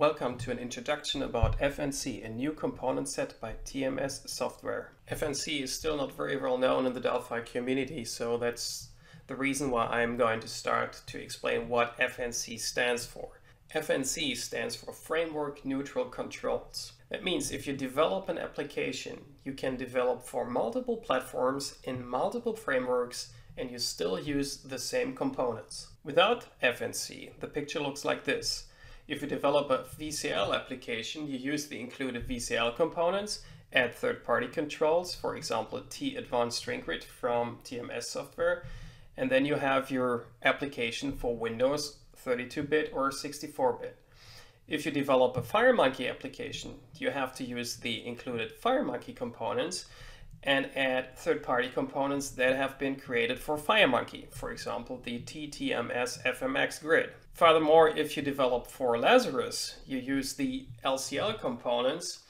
Welcome to an introduction about FNC, a new component set by TMS Software. FNC is still not very well known in the Delphi community, so that's the reason why I'm going to start to explain what FNC stands for. FNC stands for Framework Neutral Controls. That means if you develop an application, you can develop for multiple platforms in multiple frameworks and you still use the same components. Without FNC, the picture looks like this. If you develop a VCL application, you use the included VCL components, add third-party controls, for example, T Advanced String Grid from TMS software, and then you have your application for Windows 32-bit or 64-bit. If you develop a FireMonkey application, you have to use the included FireMonkey components and add third-party components that have been created for FireMonkey, for example, the TTMS FMX grid. Furthermore, if you develop for Lazarus, you use the LCL components,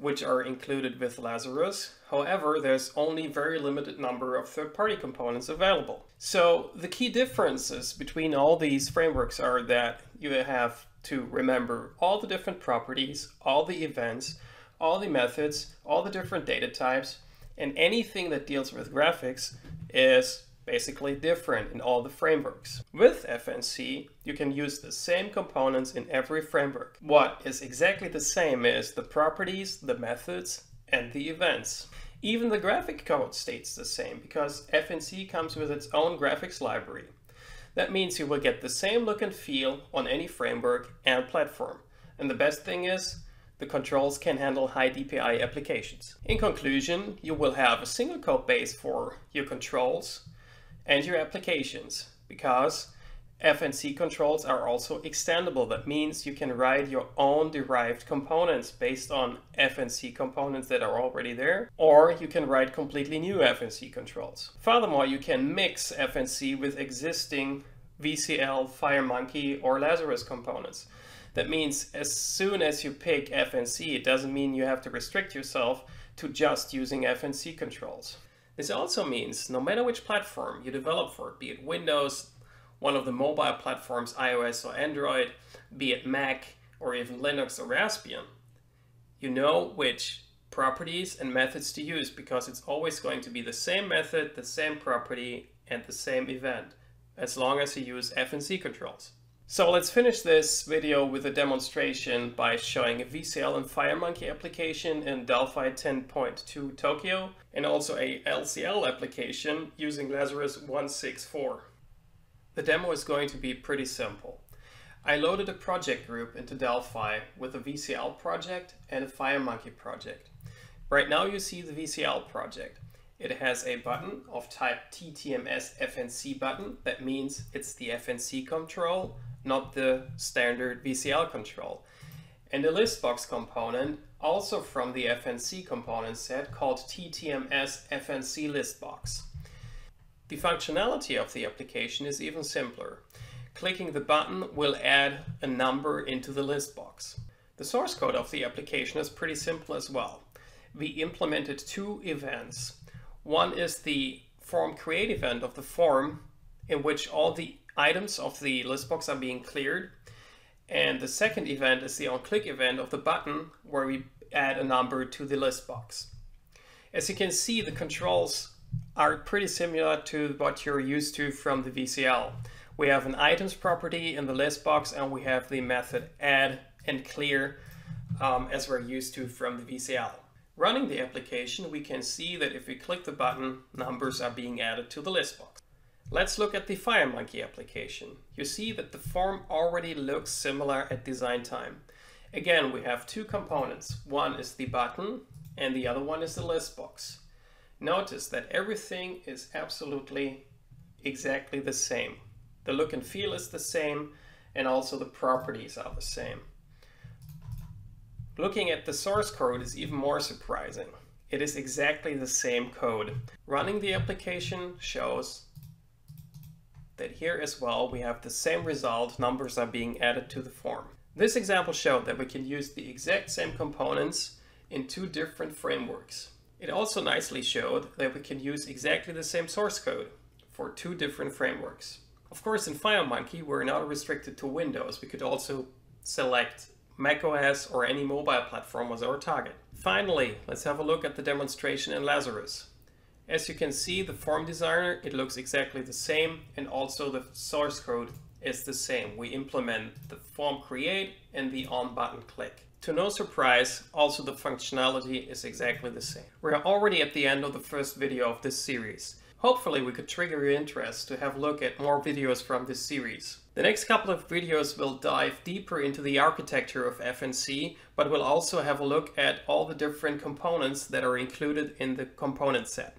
which are included with Lazarus. However, there's only very limited number of third-party components available. So the key differences between all these frameworks are that you have to remember all the different properties, all the events, all the methods, all the different data types, and anything that deals with graphics is basically different in all the frameworks. With FNC, you can use the same components in every framework. What is exactly the same is the properties, the methods, and the events. Even the graphic code stays the same because FNC comes with its own graphics library. That means you will get the same look and feel on any framework and platform. And the best thing is, the controls can handle high DPI applications. In conclusion, you will have a single code base for your controls, and your applications because FNC controls are also extendable. That means you can write your own derived components based on FNC components that are already there, or you can write completely new FNC controls. Furthermore, you can mix FNC with existing VCL, FireMonkey, or Lazarus components. That means as soon as you pick FNC, it doesn't mean you have to restrict yourself to just using FNC controls. This also means no matter which platform you develop for, be it Windows, one of the mobile platforms, iOS or Android, be it Mac or even Linux or Raspbian, you know which properties and methods to use because it's always going to be the same method, the same property, and the same event, as long as you use FNC controls. So let's finish this video with a demonstration by showing a VCL and FireMonkey application in Delphi 10.2 Tokyo and also a LCL application using Lazarus 164. The demo is going to be pretty simple. I loaded a project group into Delphi with a VCL project and a FireMonkey project. Right now you see the VCL project. It has a button of type TTMS FNC button. That means it's the FNC control not the standard VCL control. And the listbox component, also from the FNC component set called TTMS FNC listbox. The functionality of the application is even simpler. Clicking the button will add a number into the listbox. The source code of the application is pretty simple as well. We implemented two events. One is the form create event of the form in which all the items of the list box are being cleared. And the second event is the on-click event of the button where we add a number to the list box. As you can see, the controls are pretty similar to what you're used to from the VCL. We have an items property in the list box and we have the method add and clear um, as we're used to from the VCL. Running the application, we can see that if we click the button, numbers are being added to the list box. Let's look at the FireMonkey application. You see that the form already looks similar at design time. Again, we have two components. One is the button and the other one is the list box. Notice that everything is absolutely exactly the same. The look and feel is the same and also the properties are the same. Looking at the source code is even more surprising. It is exactly the same code. Running the application shows that here as well we have the same result, numbers are being added to the form. This example showed that we can use the exact same components in two different frameworks. It also nicely showed that we can use exactly the same source code for two different frameworks. Of course, in FireMonkey, we're not restricted to Windows. We could also select macOS or any mobile platform was our target. Finally, let's have a look at the demonstration in Lazarus. As you can see, the form designer, it looks exactly the same and also the source code is the same. We implement the form create and the on button click. To no surprise, also the functionality is exactly the same. We're already at the end of the first video of this series. Hopefully we could trigger your interest to have a look at more videos from this series. The next couple of videos will dive deeper into the architecture of FNC, but we'll also have a look at all the different components that are included in the component set.